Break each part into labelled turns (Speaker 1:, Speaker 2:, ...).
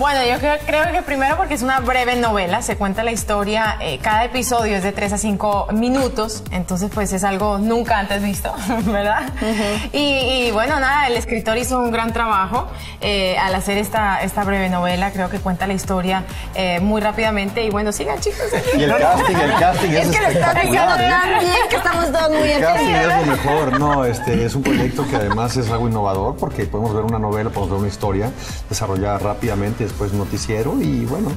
Speaker 1: Bueno, yo creo, creo que primero porque es una breve novela, se cuenta la historia, eh, cada episodio es de 3 a 5 minutos, entonces pues es algo nunca antes visto, ¿verdad? y, y, bueno, nada, el escritor hizo un gran trabajo eh, al hacer esta, esta breve novela, creo que cuenta la historia eh, muy rápidamente y bueno, sigan chicos.
Speaker 2: Y el casting, el casting es,
Speaker 3: es que lo
Speaker 2: espectacular, ¿eh?
Speaker 3: tan bien que estamos todos muy
Speaker 2: El casting es lo mejor, no, este es un proyecto que además es algo innovador porque podemos ver una novela, podemos ver una historia desarrollada rápidamente, después noticiero y bueno.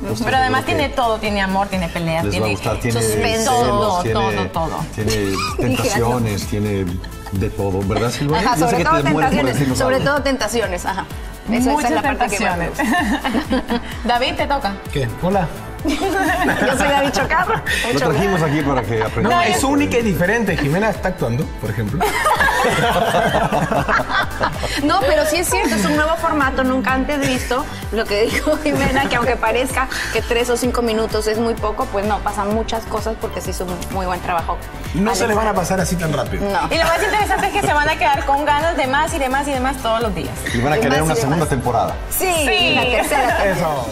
Speaker 2: pues,
Speaker 1: Pero además
Speaker 2: seguro que
Speaker 1: tiene todo, tiene amor, tiene peleas,
Speaker 2: Les va a
Speaker 1: tiene
Speaker 2: gustar, tiene
Speaker 1: suspenso,
Speaker 2: celos,
Speaker 1: todo,
Speaker 2: tiene,
Speaker 1: todo, todo.
Speaker 2: tiene tentaciones, tiene de todo, ¿verdad Silvia?
Speaker 3: Ajá, sobre
Speaker 2: que
Speaker 3: todo
Speaker 2: te mueres por
Speaker 3: tentaciones. Sobre todo tentaciones, ajá. Eso, esa
Speaker 1: Muchas
Speaker 3: es la parte que
Speaker 1: tentaciones. David, te toca.
Speaker 4: ¿Qué? Hola.
Speaker 3: Yo soy David Chocarro.
Speaker 2: Lo trajimos aquí para que
Speaker 4: No,
Speaker 2: aprendamos.
Speaker 4: es única y diferente. Jimena está actuando, por ejemplo.
Speaker 3: No, pero sí es cierto, es un nuevo formato, nunca antes visto. Lo que dijo Jimena, que aunque parezca que tres o cinco minutos es muy poco, pues no, pasan muchas cosas porque se hizo un muy buen trabajo.
Speaker 4: No se
Speaker 3: Alex.
Speaker 4: le van a pasar así tan rápido.
Speaker 3: No.
Speaker 1: Y lo más interesante es que se van a quedar con ganas de más y de más y de más todos los días.
Speaker 2: Y van a querer una segunda temporada.
Speaker 3: Sí,
Speaker 1: Sí.
Speaker 3: la tercera.
Speaker 4: Eso.